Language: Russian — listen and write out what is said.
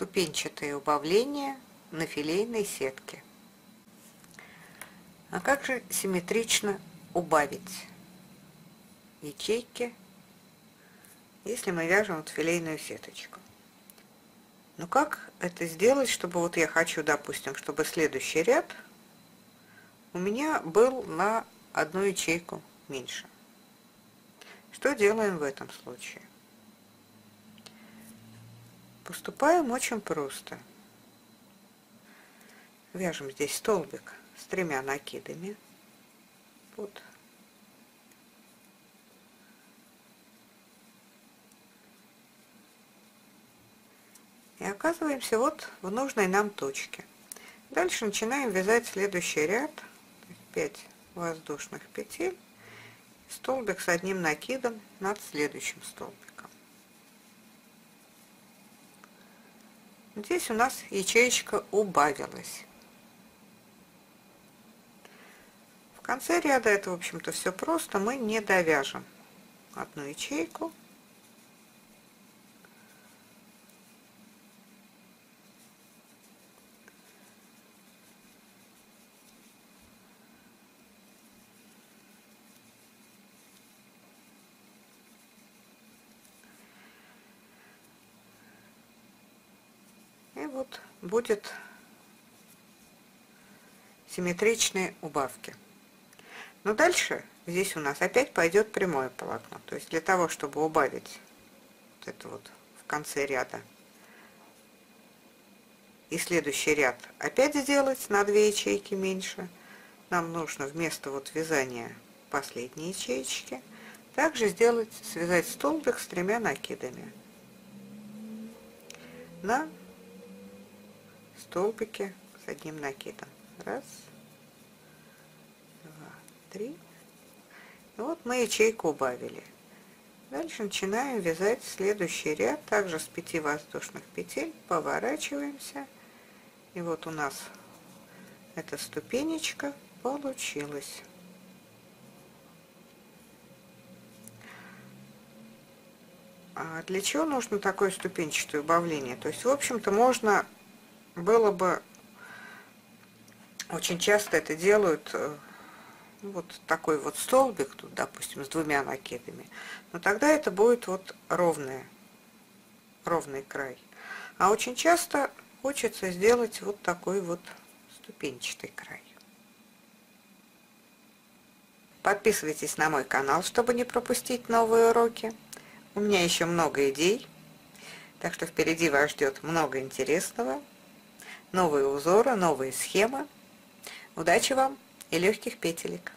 ступенчатые убавления на филейной сетке. А как же симметрично убавить ячейки, если мы вяжем вот филейную сеточку? Ну как это сделать, чтобы вот я хочу, допустим, чтобы следующий ряд у меня был на одну ячейку меньше. Что делаем в этом случае? Поступаем очень просто. Вяжем здесь столбик с тремя накидами. Вот. И оказываемся вот в нужной нам точке. Дальше начинаем вязать следующий ряд. 5 воздушных петель. Столбик с одним накидом над следующим столбиком. Здесь у нас ячеечка убавилась. В конце ряда это, в общем-то, все просто. Мы не довяжем одну ячейку. Вот будет симметричные убавки. Но дальше здесь у нас опять пойдет прямое полотно. То есть для того, чтобы убавить вот это вот в конце ряда и следующий ряд опять сделать на 2 ячейки меньше, нам нужно вместо вот вязания последней ячеечки также сделать, связать столбик с тремя накидами на столбики с одним накидом. Раз, два, три. И вот мы ячейку убавили. Дальше начинаем вязать следующий ряд, также с 5 воздушных петель, поворачиваемся. И вот у нас эта ступенечка получилась. А для чего нужно такое ступенчатое убавление? То есть, в общем-то, можно было бы очень часто это делают э, вот такой вот столбик тут, допустим, с двумя накидами. Но тогда это будет вот ровный, ровный край. А очень часто хочется сделать вот такой вот ступенчатый край. Подписывайтесь на мой канал, чтобы не пропустить новые уроки. У меня еще много идей, так что впереди вас ждет много интересного новые узоры, новые схемы. Удачи вам и легких петелек!